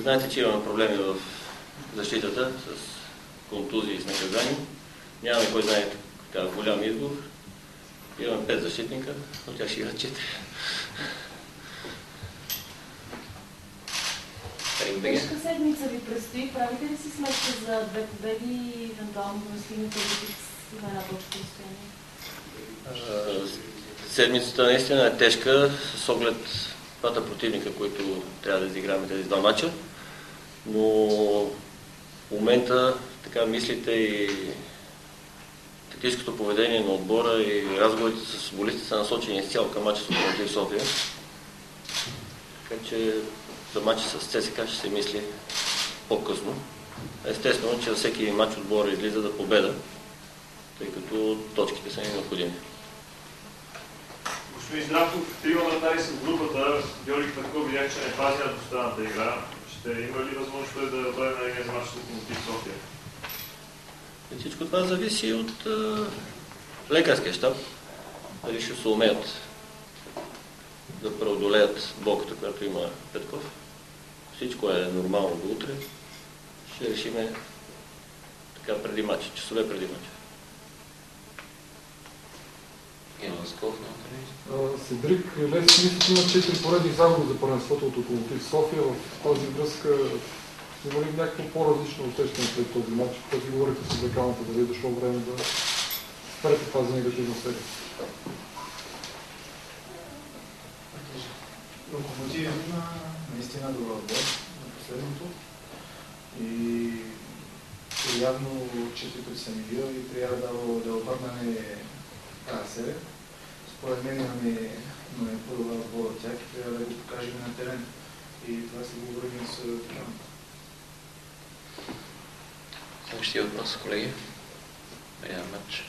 Знаете, че имаме проблеми в защитата с контузии и с наказания. Нямаме кой знае така голям избор. Имаме пет защитника, но тя ще играят четири. Тежка седмица ви предстои. Правите ли си сметка за две победи и евентуално да настигнете с една точка разстояние? Седмицата наистина е тежка с оглед двата противника, които трябва да изиграме тези два мача. Но в момента така мислите и тактическото поведение на отбора и разговорите с футболистите са насочени изцяло към мача с Локомотив София. Така че за матча с ЦСКА ще се мисли по-късно. Естествено, че за всеки матч отбора излиза да победа, тъй като точките са ни необходими. Господин Здравков, трима вратари с групата, Георги Петков видях, че не пази на достаната игра. Ще има ли възможност да бъде на един матч с Локомотив София? И всичко това зависи от а, лекарския щаб. Дали ще се умеят да преодолеят болката, която има Петков. Всичко е нормално до утре. Ще решиме така преди матча, часове преди матча. Седрик Левски мисля, че има 4 поредни загуби за първенството от Локомотив София. В тази връзка има ли някакво по-различно усещане след този матч, който говорите с деканата, дали е дошло време да спрете тази негативна серия? Локомотив има наистина добър отбор на последното и явно отчети, които съм видял и трябва да, да обърнем тази серия. Според мен имаме, имаме по-добър отбор от тях и трябва да го покажем на терен. И това се говорим с Токаната. Следващия въпрос, колеги. Един матч.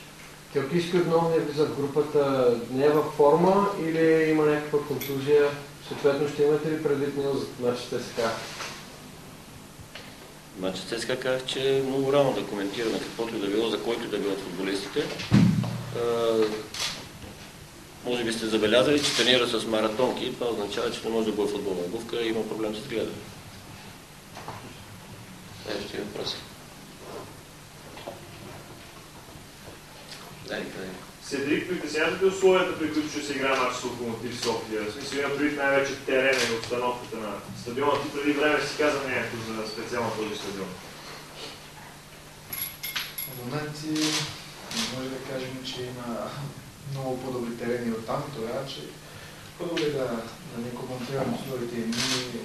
Теокийски отново не влиза в групата, не е във форма или има някаква контузия? Съответно ще имате ли предвид него за матчите СКА? Матчът СКА казах, че е много рано да коментираме каквото и да било, за който и да било от футболистите. Може би сте забелязали, че тренира с маратонки. Това означава, че не може да бъде футболна обувка и има проблем с гледане. Следващия въпрос. Седрик, притеснявате ли условията, при които ще се играе матч с Локомотив София? В смисъл има предвид най-вече терена и обстановката на стадиона. Ти преди време си каза нещо за специално този стадион. В моменти не може да кажем, че има терени от там, тогава, че първо ли да, да не коментирам условите и ние,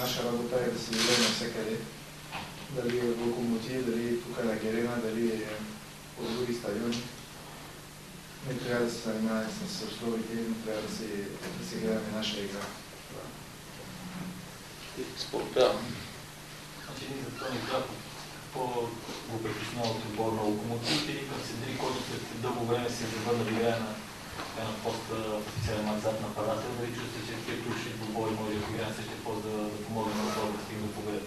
наша работа е да се играе навсякъде. Дали е локомотив, дали е тук на Герена, дали е по други стадиони не трябва да се занимаваме с условите, не трябва да се, да се гледаме наша игра. Спорта. Значи ние за това ни какво го притеснява от отбор на локомотив или Седри, който след дълго време се завърна да играе на, на поста официален матч зад нападател, дали чувства, че такива ключни двубои може да играе на същия пост да, да помогне на отбора да стигне победа.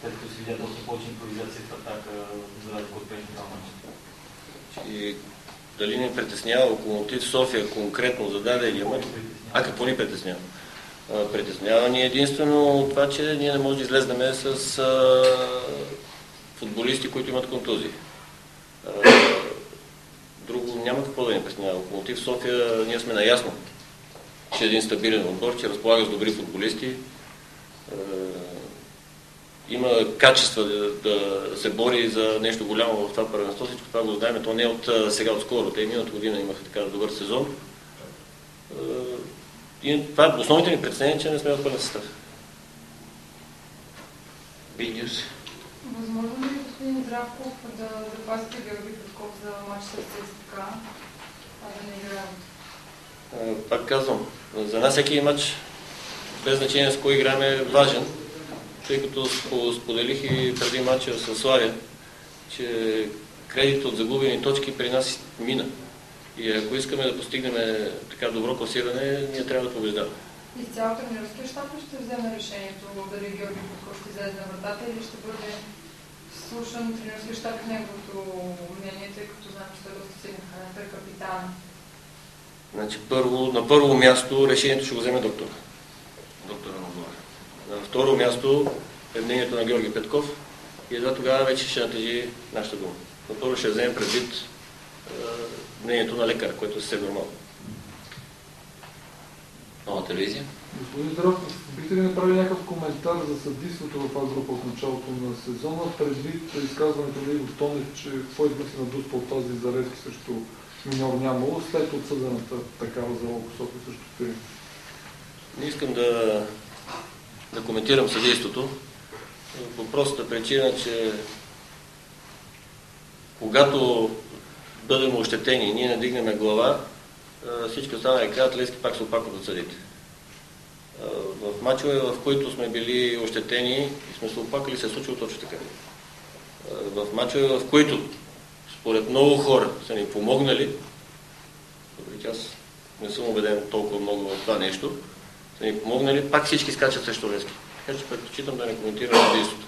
След като се видя доста повече импровизация в атака, за разлика от предните два мача. И дали ни притеснява Локомотив София конкретно за дадения мач? А какво ни притеснява? Притеснява ни единствено това, че ние не можем да излезнем с а, футболисти, които имат контузии. Друго няма какво да ни притеснява. Локомотив София, ние сме наясно, че е един стабилен отбор, че разполага с добри футболисти. А, има качества да, да се бори за нещо голямо в това първенство. Всичко това го знаем. То не е от сега отскоро. Те миналата година имаха така добър сезон. И това е основните ни притеснения, че не сме в пълен състав. Бинюс. Здравков, да запасите Георги Петков за матч с ЦСКА, а да не играем? Пак казвам, за нас всеки матч, без значение с кой играем, е важен тъй като споделих и преди матча с Славия, че кредит от загубени точки при нас мина. И ако искаме да постигнем така добро класиране, ние трябва да побеждаваме. И цялото тренерския щаб ще вземе решението дали Георги Петков ще излезе на вратата или ще бъде слушан тренерския щаб неговото мнение, тъй като знам, че той е доста силен характер, капитан. Значи, първо, на първо място решението ще го вземе доктор. Доктора на на второ място, е мнението на Георги Петков и едва тогава вече ще натежи нашата дума. Но първо ще вземем предвид мнението на лекар, което е съвсем нормално. Телевизия. Господин Здравков, бихте ли направили някакъв коментар за съдейството в А-група от началото на сезона, предвид изказването на Иво Тонев, че кой си надуспал тази зарезки срещу миньор нямало, след отсъдената такава за Локософи срещу Пирин? Не искам да, да коментирам съдейството, по простата причина, че когато бъдем ощетени и ние не дигнем глава, всички останали казват, Лески пак се опакват от съдите. В мачове, в които сме били ощетени и сме се опакали, се е случило точно така. В мачове, в които според много хора са ни помогнали, въпреки аз не съм убеден толкова много в това нещо, са ни помогнали, пак всички скачат срещу Лески. Така че предпочитам да не коментирам убийството.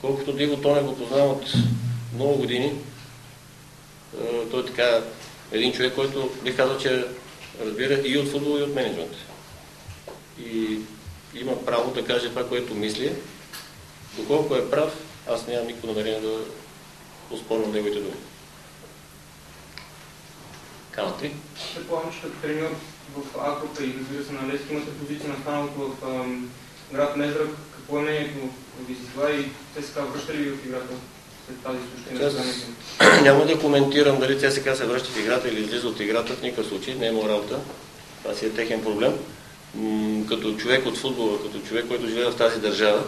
Колкото Диво Тоне го познавам от много години, той е така един човек, който бих казал, че разбира и от футбол, и от менеджмент. И има право да каже това, което мисли. Доколко е прав, аз нямам никакво намерение да оспорвам неговите думи. Кантри? Предполагам, че като треньор в Акропа и разбира се на Лески имате позиция на останалото в град Мезрак. Какво е мнението ви си това и те сега връща ли в играта след тази случка? Няма да коментирам дали сега се връща в играта или излиза от играта, в никакъв случай, не е моя работа. Това си е техен проблем. Като човек от футбола, като човек, който живее в тази държава,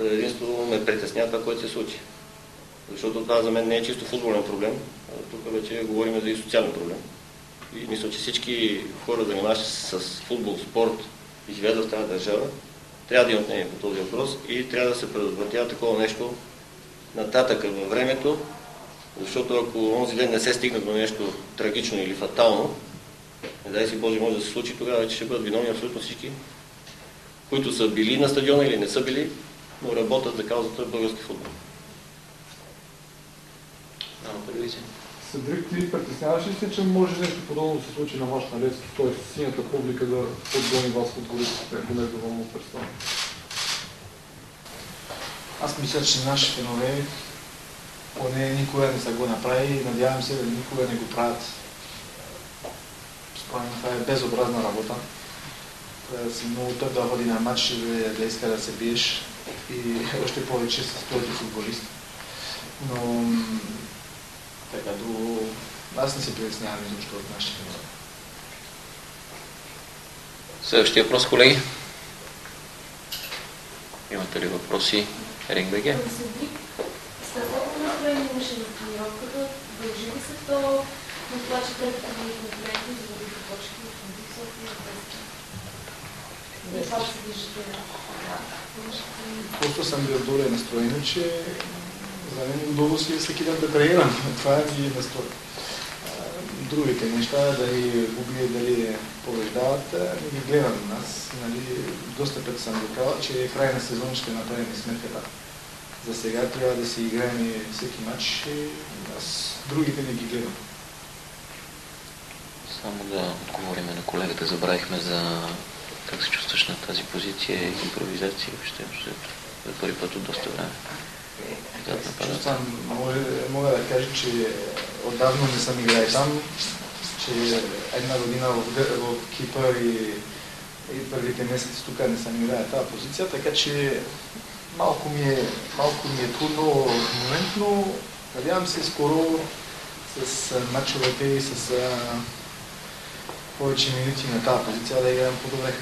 единствено ме притеснява това, което се случи. Защото това за мен не е чисто футболен проблем, тук вече говорим за и социален проблем. И мисля, че всички хора, занимаващи се с футбол, спорт и живеят в тази държава, трябва да имат мнение по този въпрос и трябва да се предотвратява такова нещо нататък във времето, защото ако онзи ден не се стигне до нещо трагично или фатално, не дай си Боже може да се случи, тогава вече ще бъдат виновни абсолютно всички, които са били на стадиона или не са били, но работят за каузата български футбол. Седрик, ти притесняваш ли се, че може нещо подобно да се случи на ваш на Левски, т.е. синята публика да подгони вас от горите, ако не е доволно представа? Аз мисля, че наши фенове поне никога не са го направили и надявам се да никога не го правят. Според това е безобразна работа. Да си много тъп да ходи на матч и да, да иска да се биеш и още повече с този футболист. Но така до... Аз не се притеснявам изобщо от нашите фенове. Следващия въпрос, колеги. Имате ли въпроси? РНБГ? С настроение имаше на тренировката? Дължи ли се то на това, че тръпите били конкурентни, за да ви точки в София и това се виждате Просто съм бил добре настроен, че за мен много си всеки ден да тренирам. Това е ми настрой. Другите неща, дали губи, дали побеждават, не ги гледам. Аз нали, доста пъти съм доказал, че в край на сезон ще направим сметката. За сега трябва да си играем всеки матч аз другите не ги гледам. Само да отговорим на колегата. Забравихме за как се чувстваш на тази позиция и импровизация. Въобще, за първи път от доста време. Чувствам, мога да кажа, че отдавна не съм играл там, че една година в, в Кипър и, и първите месеци тук не съм играл тази позиция, така че малко ми е, малко ми е трудно в момент, но надявам се скоро с мачовете и с а, повече минути на тази позиция да играем по-добре.